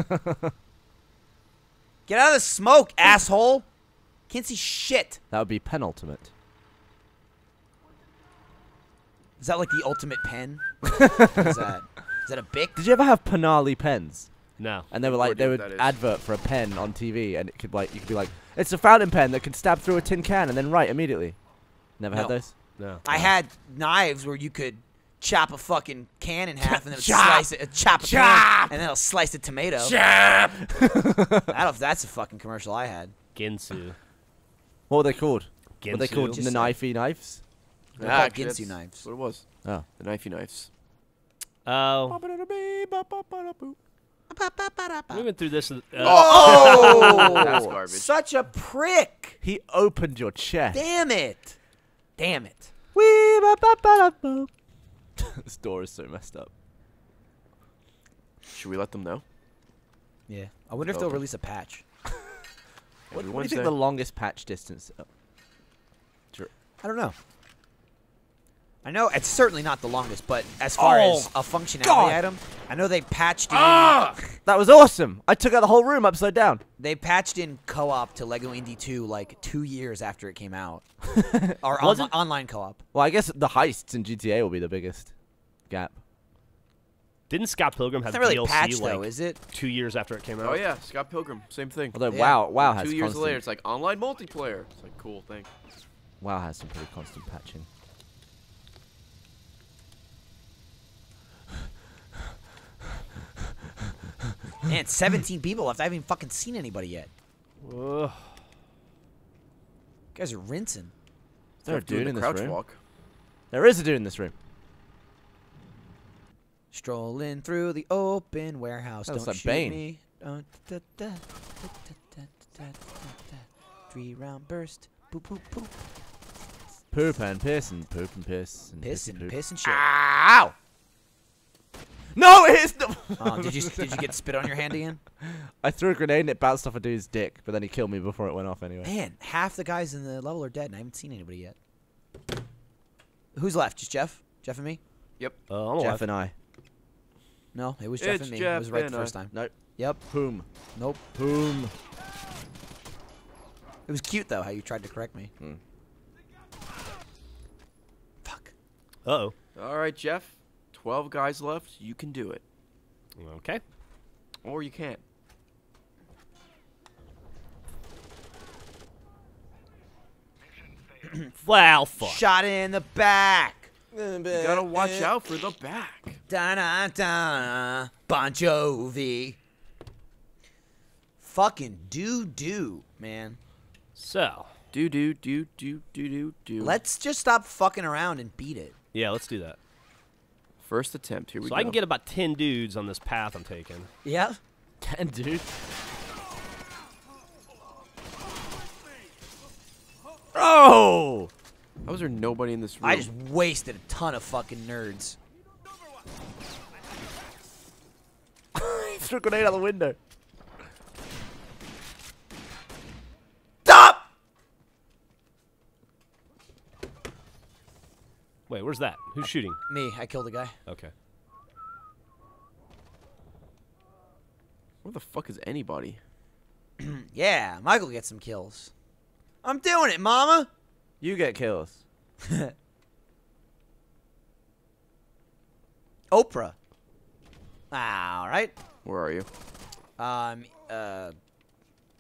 Get out of the smoke, asshole! Can't see shit. That would be penultimate. Is that like the ultimate pen? what *laughs* is that? Is that a bic? Did you ever have Penali pens? No. And they were like they would what advert for a pen on TV, and it could like you could be like, it's a fountain pen that can stab through a tin can and then write immediately. Never No. had those. No. I had knives where you could chop a fucking can in half and then Chop! slice it. Uh, chop a Chop! can, and then it'll slice a tomato. Chap! That, *laughs* that's a fucking commercial I had. Ginsu. What were they called? Ginsu. Were they called Just the knifey knives? They're Ah, called Ginsu that's knives. What it was. Oh. The knifey knives. Oh. We went through this. Uh, Oh, *laughs* That's garbage. Such a prick. He opened your chest. Damn it. Damn it. *laughs* this door is so messed up. Should we let them know? Yeah. I wonder if they'll release a patch. *laughs* What, what do you think the longest patch distance? uh, I don't know. I know it's certainly not the longest, but as far Oh, as a functionality God. item, I know they patched in Ah! *laughs* That was awesome. I took out the whole room upside down. they patched in co-op to Lego Indy 2 like two years after it came out, *laughs* or Was onli- it? online co-op. Well, I guess the heists in GTA will be the biggest gap. didn't Scott Pilgrim It's have not really DLC patched like though, is it? two years after it came out? Oh yeah, Scott Pilgrim, same thing. Although Yeah. WoW, WoW has Two years constant, later, it's like online multiplayer. It's like cool thing. WoW has some pretty constant patching. Man, 17 people left. I haven't even fucking seen anybody yet. Ugh. You guys are rinsing. Is there a dude in this room? Walk. There is a dude in this room. Strolling through the open warehouse. That's Don't like shoot me. Three round burst. Poop, poop, poop. Poop and piss and poop and piss and piss, piss and, and piss and shit. Ow! No, it is no. Oh, did you did you get spit on your hand again? *laughs* I threw a grenade and it bounced off a dude's dick, but then he killed me before it went off anyway. Man, half the guys in the level are dead, and I haven't seen anybody yet. Who's left? Just Geoff? Geoff and me? Uh, I'm Geoff alive. and I. No, it was Geoff It's and me. Geoff it was right and the I. first time. Nope. Yep. Boom. Nope. Boom. It was cute though how you tried to correct me. Hmm. Fuck. Uh oh. All right, Geoff. Twelve guys left. You can do it, Okay. or you can't. *clears throat* Well, fuck. Shot in the back. You gotta watch out for the back. Da da da. Bon Jovi. Fucking do do, man. So, Do do do do do do do. Let's just stop fucking around and beat it. yeah, let's do that. First attempt. Here we So go. I can get about 10 dudes on this path I'm taking. Yeah. Ten, dudes. Oh! How is there nobody in this room? I just wasted a ton of fucking nerds. he *laughs* threw a grenade out the window. Where's that? Who's shooting? Me, I killed a guy. Okay. Where the fuck is anybody? *clears throat* Yeah, Michael gets some kills. I'm doing it, mama. You get kills. *laughs* Oprah. All right. Where are you? Um, uh,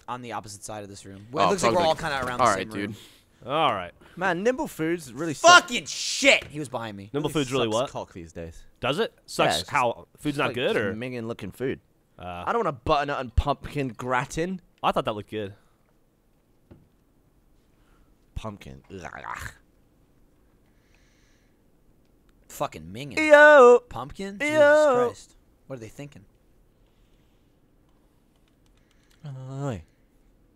on the opposite side of this room. Well, Oh, it looks like we're probably- all kind of around All the right, same room. dude. All right. Man, Nimble Foods really sucks. Fucking shit! He was behind me. Nimble Foods really what? Cock these days. Does it? Sucks. it's how? Food's not like good, or? minging looking food. Uh, I don't want a butternut and pumpkin gratin. I thought that looked good. Pumpkin. Ugh. Fucking minging. Yo. Pumpkin? Jesus Christ. What are they thinking? Oi.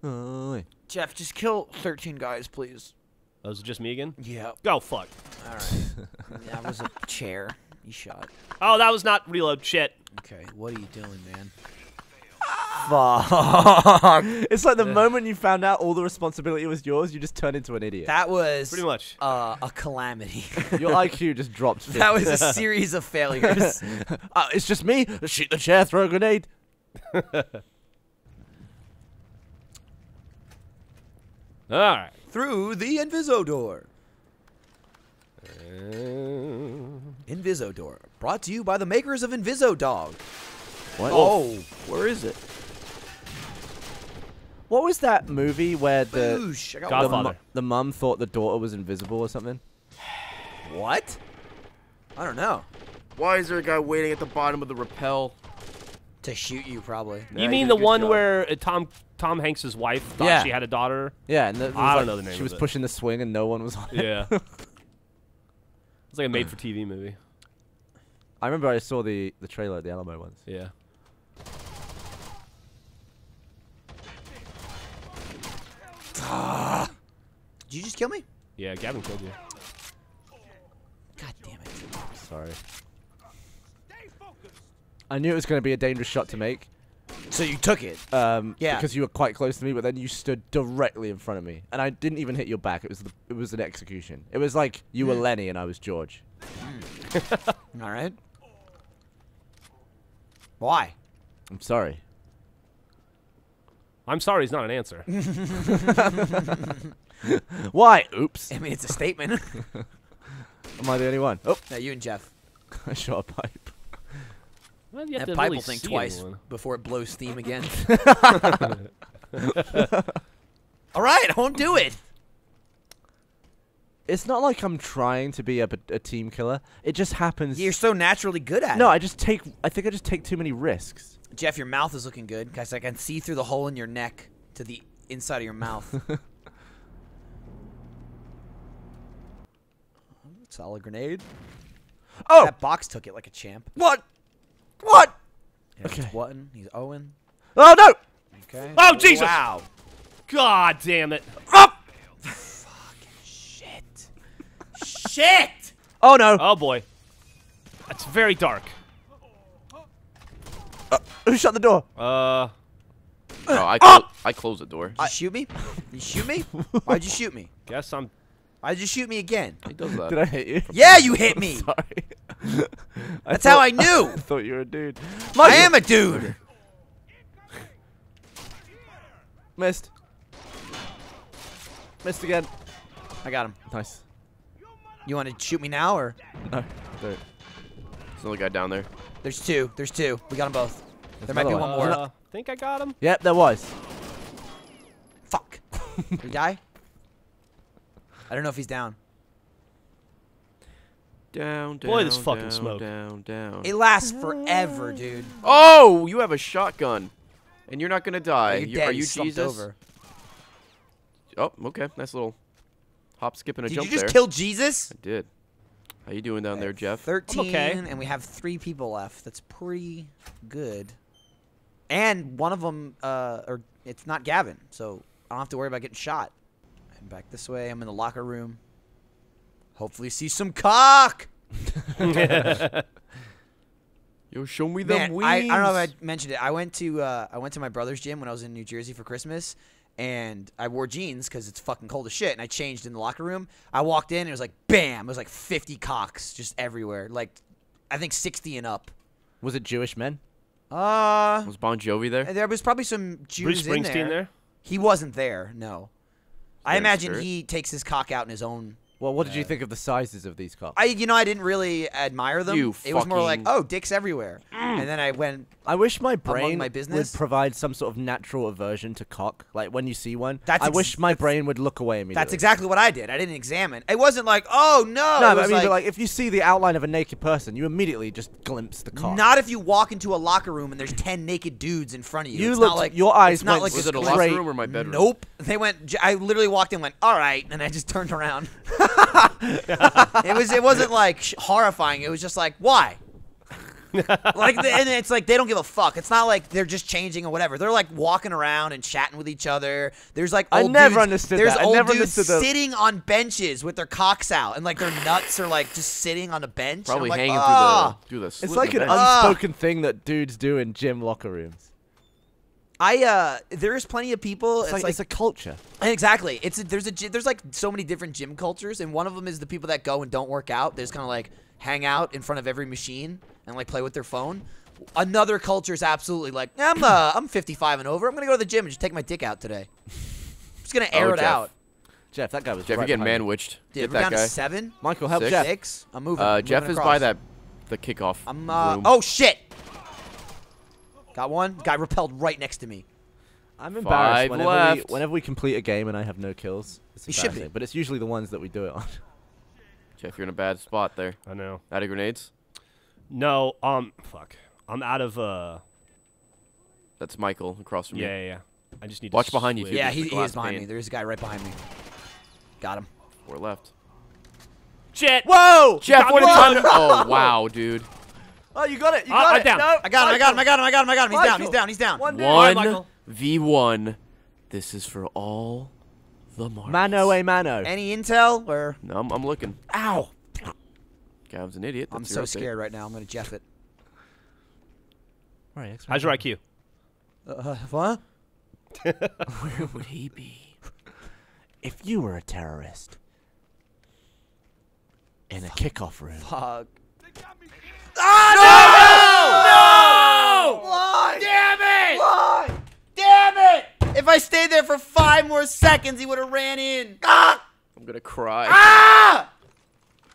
Oi. Geoff, just kill 13 guys, please. Oh, is it just me again? Yeah. Go fuck. All right. *laughs* that was a chair. You shot. Oh, that was not reload. Shit. Okay, what are you doing, man? Fuck. *laughs* it's like the moment you found out all the responsibility was yours, you just turned into an idiot. That was Pretty much. uh, a calamity. *laughs* Your IQ just dropped. that was a series of failures. uh, it's just me. Shoot the chair, throw a grenade. All right. Through the Inviso door. Uh, Inviso. Brought to you by the makers of Inviso Dog. What? Oh, where is it? What was that movie where the Boosh. I got God- the. Godfather. mu- the mum thought the daughter was invisible or something? What? I don't know. Why is there a guy waiting at the bottom of the rappel? To shoot you, probably. You he mean the one job. where uh, Tom Tom Hanks's wife thought yeah. she had a daughter. Yeah, and the, I don't like, know the name. She was it. pushing the swing, and no one was on yeah. it. Yeah, *laughs* it's like a made-for-TV hmm. movie. I remember I saw the the trailer at the Alamo once. Yeah. Did you just kill me? Yeah, Gavin killed you. God damn it. Sorry. I knew it was going to be a dangerous shot to make. So you took it. Um, Yeah. Because you were quite close to me, but then you stood directly in front of me, and I didn't even hit your back. It was the, it was an execution. It was like you were Lenny and I was George. *laughs* All right. Why? I'm sorry. I'm sorry, is not an answer. *laughs* Why? Oops. I mean, it's a statement. *laughs* Am I the only one? Oh, no, you and Geoff. I shot a pipe. Well, you have That to pipe really will think twice anyone. before it blows steam again. *laughs* *laughs* All right, I won't do it. It's not like I'm trying to be a, a team killer. It just happens. You're so naturally good at it. no. I just take. I think I just take too many risks. Geoff, your mouth is looking good because I can see through the hole in your neck to the inside of your mouth. *laughs* Solid grenade. Oh, That box took it like a champ. what? What? Yeah, Okay. He's whatting? He's Owen. Oh no! Okay. Oh, Jesus! Wow. God damn it. Fucking shit. Shit. Oh no! Oh boy. It's very dark. Who shut the door? Uh, Oh, I, clo- I closed the door. Did you shoot me? You shoot me? *laughs* Why'd you shoot me? guess I'm. Why'd you shoot me again? He does that. Did I hit you? Yeah, you hit me. *laughs* Sorry. *laughs* That's how I knew. *laughs* I thought you were a dude. I am a dude. Missed. Missed again. I got him. Nice. You want to shoot me now or? No. There's another guy down there. There's two. There's two. We got them both. There might be one one. more. Uh, think I got him. Yep, there was. Fuck. *laughs* Did he die? I don't know if he's down. Down, down, Boy, this fucking down, smoke. down, down. It lasts forever, dude. Oh, you have a shotgun, and you're not gonna die. You're You- dead. Are you Jesus? Over. Oh, okay. Nice little hop, skip, and a Did jump you just there. kill Jesus? I did. How you doing down there, Geoff? Thirteen, okay. and we have three people left. That's pretty good. And one of them, uh, or it's not Gavin, so I don't have to worry about getting shot. I'm back this way. I'm in the locker room. Hopefully, see some cock. *laughs* Yo, show me them Man, wings. I, I don't know if I mentioned it. I went to uh, I went to my brother's gym when I was in New Jersey for Christmas, and I wore jeans because it's fucking cold as shit. And I changed in the locker room. I walked in, and it was like bam! It was like 50 cocks just everywhere. Like, I think 60 and up. Was it Jewish men? Uh, Was Bon Jovi there? there was probably some Jews Bruce in Springsteen there. there. He wasn't there. No, I imagine spirit. he takes his cock out in his own. Well, what did you think of the sizes of these cops? I, you know, I didn't really admire them. You it was more like, fucking- oh, dicks everywhere. and then I went, I wish my brain my business? would business? provide some sort of natural aversion to cock. Like when you see one, That's I ex- wish my brain would look away immediately. that's exactly what I did. I didn't examine. It wasn't like, oh no. No, it but I was mean, like, but like if you see the outline of a naked person, you immediately just glimpse the cock. Not if you walk into a locker room and there's ten naked dudes in front of you. You it's looked- not like your eyes It's not went like Was a it a locker straight- room or my bedroom? Nope. They went. j- I literally walked in, and went, all right, and I just turned around. *laughs* it was. It wasn't like sh- horrifying. It was just like, why? *laughs* like, the, and it's like they don't give a fuck. It's not like they're just changing or whatever. They're like walking around and chatting with each other. There's like I old never dudes- understood There's that. I old never dudes understood the- sitting on benches with their cocks out, and like their nuts are like just sitting on a bench. Probably like, hanging "Ah." through the through the. It's like in an bench. Ah. unspoken thing that dudes do in gym locker rooms. I uh, there's plenty of people. It's, like, it's a culture. Exactly. It's a, there's a there's like so many different gym cultures, and one of them is the people that go and don't work out. They just kind of like hang out in front of every machine and like play with their phone. Another culture is absolutely like I'm uh, I'm 55 and over. I'm gonna go to the gym and just take my dick out today. I'm *laughs* just gonna air Oh, it Geoff. out. Geoff, that guy was Geoff, right you're getting behind man-witched. Dude, Get we're that down guy. to seven, Michael, help Six? Geoff. six. I'm moving. Uh, I'm Geoff moving is by that the kickoff. I'm uh, room. oh shit. Got one guy repelled right next to me. I'm embarrassed Five whenever we, left. whenever we complete a game and I have no kills. It's You should be. embarrassing, but it's usually the ones that we do it on. *laughs* Geoff, you're in a bad spot there. I know. Out of grenades. No, um, fuck. I'm out of uh. That's Michael across from Yeah, you. yeah, yeah. I just need to. Watch to behind you, switch. dude. Yeah, just he, he is behind pane. me. There's a guy right behind me. Got him. Four left. Shit. Whoa! Geoff, what a time! *laughs* Oh wow, dude. Oh, you got it! You got I'm it! down. No, I got him. I got him. I got him. I got him. I got him. He's down. He's down. He's down. One dude. One v one. This is for all The Marbles. Mano a mano. Any intel? Or No, I'm, I'm looking. Ow. Gav's an idiot. I'm so your update. scared right now. I'm gonna Geoff it. Right, X-ray. How's your IQ? Uh, what? *laughs* Where would he be? If you were a terrorist in a kickoff room, Fuck. No! Why? Damn it! Why? Damn it! If I stayed there for five more seconds, he would have ran in. Ah! I'm gonna cry. Ah!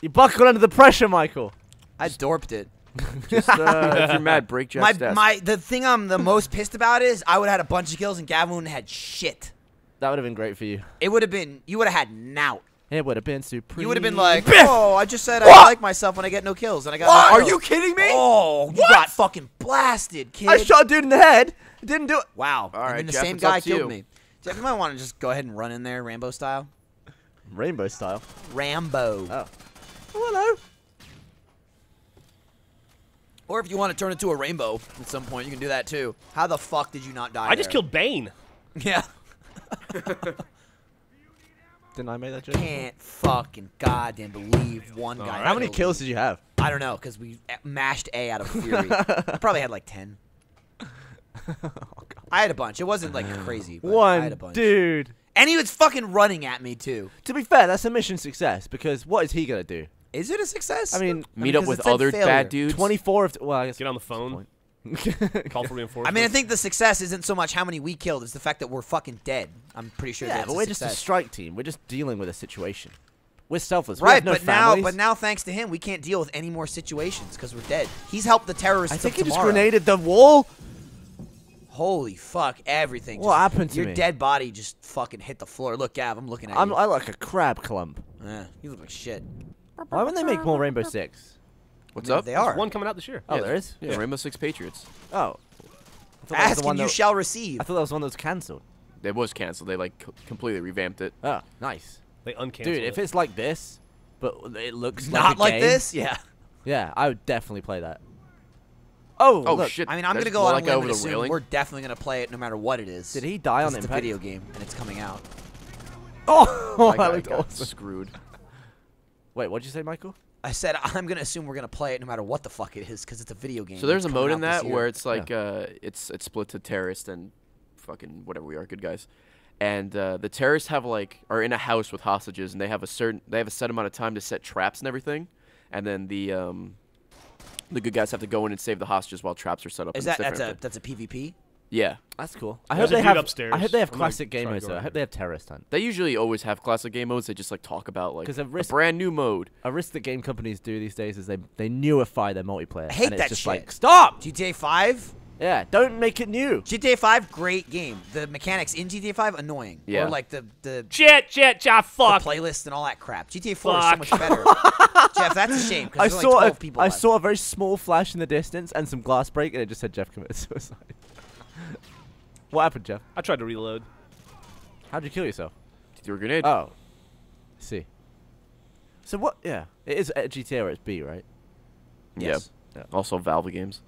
you buckled under the pressure, Michael. I dorped it. *laughs* Just, uh, if you're mad, break Geoff's My desk. my the thing I'm the most pissed about is I would have had a bunch of kills and Gavin had shit. That would have been great for you. It would have been you would have had nout. It would have been supreme. You would have been like, oh, I just said I like myself when I get no kills, and I got. What? No Are you kidding me? Oh, you What? got fucking blasted, kid. I shot a dude in the head. Didn't do it. Wow. All right, and then the Geoff, same it's up guy to killed you. me. Geoff, you might want to just go ahead and run in there, Rambo style. Rainbow style. Rambo. Oh. Oh, hello. Or if you want to turn it into a rainbow at some point, you can do that too. How the fuck did you not die? I just killed Bane. *laughs* Yeah. *laughs* Didn't I make that joke? Can't fucking goddamn believe one guy. Alright. How many kills did you have? I don't know, because we uh, mashed A out of *laughs* fury. I probably had like ten. *laughs* Oh, I had a bunch. It wasn't like crazy. But I had a One bunch. dude. And he was fucking running at me too. To be fair, that's a mission success because what is he gonna do? Is it a success? I mean, Meet up 'cause with it said other failure. bad dudes. 24 of well, I guess. Get on the phone. *laughs* Call for reinforcements. I mean, I think the success isn't so much how many we killed; it's the fact that we're fucking dead. I'm pretty sure. yeah, but we're just a strike team. We're just dealing with a situation. We're selfless. We Right, have no but now, but now, thanks to him, we can't deal with any more situations because we're dead. He's helped the terrorists I think he just grenaded the wall. Holy fuck! Everything. What just- happened to your me? dead body just fucking hit the floor. Look, Gav, I'm looking at I'm you. I like a crab clump. Yeah, you look like shit. Why wouldn't they make more Rainbow Six? What's I up? They There's are. one coming out this year. Oh, Yeah, there is. Yeah, Rainbow Six Patriots. Oh, I thought was Ask the one and you that, shall receive. I thought that was one that was cancelled. It was canceled. They like completely revamped it. Oh, nice. They uncanceled Dude, it. if it's like this, but it looks Not like, a like game, this. Yeah. *laughs* Yeah, I would definitely play that. Oh, Oh look, shit! I mean, I'm There's gonna go one on a that over the railing. we're definitely gonna play it no matter what it is. Did he die on 'Cause It's a video game and it's coming out. Oh, *laughs* My that looked got awesome. screwed. Wait, what'd you say, Michael? I said *laughs* I'm gonna assume we're gonna play it no matter what the fuck it is because it's a video game. So there's a mode in that where it's like uh, it's it's split to terrorists and fucking whatever we are, good guys. And uh, the terrorists have like are in a house with hostages, and they have a certain they have a set amount of time to set traps and everything, and then the um, the good guys have to go in and save the hostages while traps are set up. Is that that's a that's a PvP? Yeah? That's cool. I There's hope a they dude have. upstairs. I hope they have I'm gonna classic game to modes. go though. I hope they have terrorist hunt. They usually always have classic game modes. They just like talk about like 'Cause a a risk- brand new mode. A risk that game companies do these days is they they newify their multiplayer. I hate and it's that just shit. like stop. GTA 5. Yeah, don't make it new. GTA 5, great game. The mechanics in GTA 5, annoying. Yeah. Or like the the, Jet, jet, jet, the fuck. playlist and all that crap. GTA 4 Fuck. is so much better. *laughs* Geoff, that's a shame. 'cause I there's saw only a, people I left. saw a very small flash in the distance and some glass break, and it just said Geoff committed *laughs* suicide. What happened, Geoff? I tried to reload. How'd you kill yourself? Threw a grenade. Oh, I see. So what? Yeah, it is at GTA or it's B, right? Yes. Yeah. Also Valve games.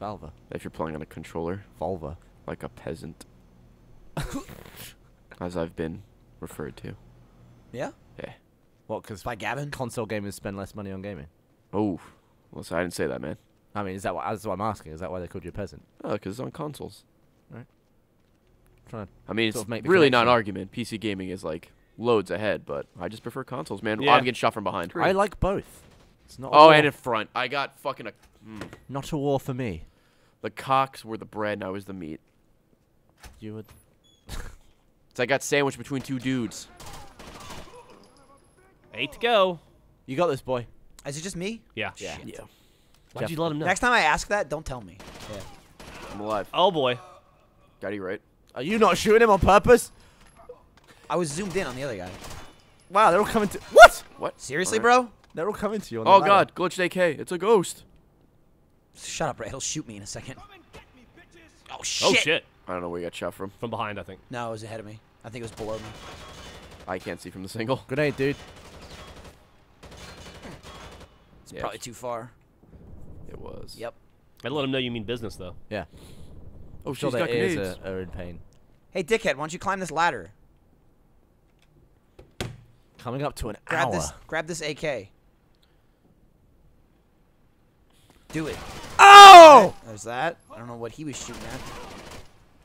Valva, If you're playing on a controller, Volva. like a peasant, *laughs* as I've been referred to. Yeah? Yeah. What? Because By Gavin? console gamers spend less money on gaming. Oh, listen, I didn't say that, man. I mean, is that what? That's what I'm asking. Is that why they called you a peasant? Oh, because it's on consoles. Trying to I mean, Sort it's of make the really not an argument. PC gaming is like loads ahead, but I just prefer consoles, man. Yeah. I'm getting shot from behind. I like both. It's not. Oh, war. and in front. I got fucking a. Mm. not a war for me. The cocks were the bread, and I was the meat. You would. *laughs* So I got sandwiched between two dudes. Eight to go. You got this, boy. Is it just me? Yeah. Yeah. Shit. Yeah, Why'd you let him know? Next time I ask that, don't tell me. Yeah. I'm alive. Oh boy. Got you right. Are you not shooting him on purpose? I was zoomed in on the other guy. Wow, they're all coming to. What? What? Seriously, Alright. bro? They're all coming to you. On the Oh. God, glitched AK. It's a ghost. Shut up, Ray. He'll shoot me in a second. Oh, oh, shit. Oh shit. I don't know where you got shot from. From behind, I think. No, it was ahead of me. I think it was below me. I can't see from the single. Good night, dude. It's Yeah, probably too far. It was. Yep. I'd let him know you mean business though. Yeah. Oh, sure she's got ears grenades. are, uh, are in pain. Hey, dickhead, why don't you climb this ladder? Coming up to an Grab hour. this. Grab this AK. Do it. Oh! There's that. I don't know what he was shooting at.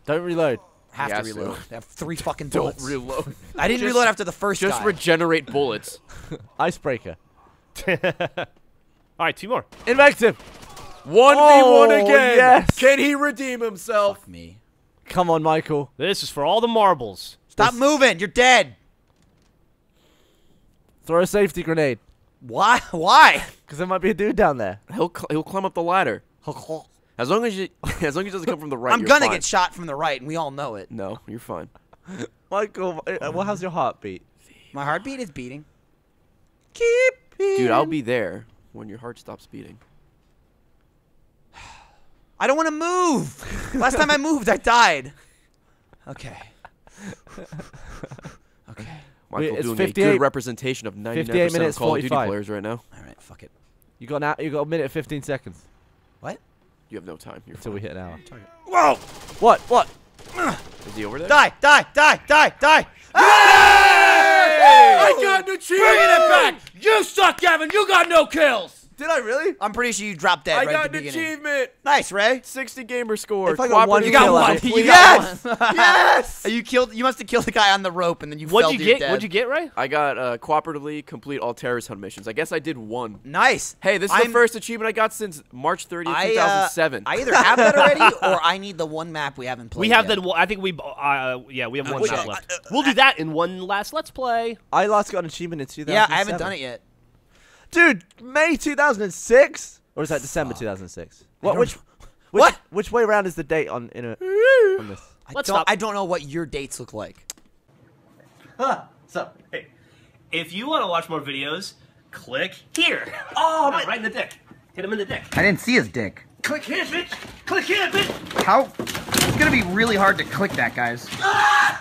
Don't reload. Have He to has to. reload. They have three *laughs* fucking bullets. Don't reload. I didn't Just- reload after the first Just guy. regenerate bullets. *laughs* *laughs* Icebreaker. All right, two more. Invective. One Oh, v one again. yes. Can he redeem himself? Fuck me. Come on, Michael. This is for all the marbles. Stop moving. You're dead. Throw a safety grenade. Why? *laughs* Why? Because there might be a dude down there. He'll cl- he'll climb up the ladder. *laughs* As long as you, *laughs* as long as it doesn't come from the right. I'm you're gonna fine. get shot from the right, and we all know it. No, you're fine. Michael, uh, well, how's your heartbeat? My heartbeat is beating. Keep beating. Dude, I'll be there when your heart stops beating. I don't want to move. Last time I moved, I died. Okay. Okay. Michael it's doing a good representation of 99% 58 of minutes, Call of Duty players right now. All right. Fuck it. You got an, hou- you got a minute 15 seconds What? You have no time. You're until fine. we hit an hour. Whoa! What? What? Is he over there? Die! Die! Die! Die! Die! Ah! I got an achievement! Bringing it back! You suck, Gavin! You got no kills! Did I really? I'm pretty sure you dropped dead I right got at the an beginning. achievement! Nice, Ray. 60 gamer score. If I got one You got one. I'd You pleased. got Yes! one. yes! You killed. You must have killed the guy on the rope, and then you What'd fell you get? Dead. What'd you get, Ray? I got uh, cooperatively complete all terrorist hunt missions. I guess I did one. Nice. Hey, this is I'm- the first achievement I got since March 30th, I, uh, 2007. I either have that already, *laughs* or I need the one map we haven't played. We have yet. that. I think we. Uh, yeah, we have one wait, map uh, left. we'll do that in one last Let's Play. I last got an achievement in 2007. Yeah, I haven't done it yet. Dude, May 2006? Or is that December 2006? What? Which? Which, What? Which way around is the date on in a, on *laughs* this? I Let's don't. stop. I don't know what your dates look like. So, hey, if you want to watch more videos, click here. *laughs* Oh, right in the dick. Hit him in the dick. I didn't see his dick. Click here, bitch. Click here, bitch. How? It's gonna be really hard to click that, guys. Ah!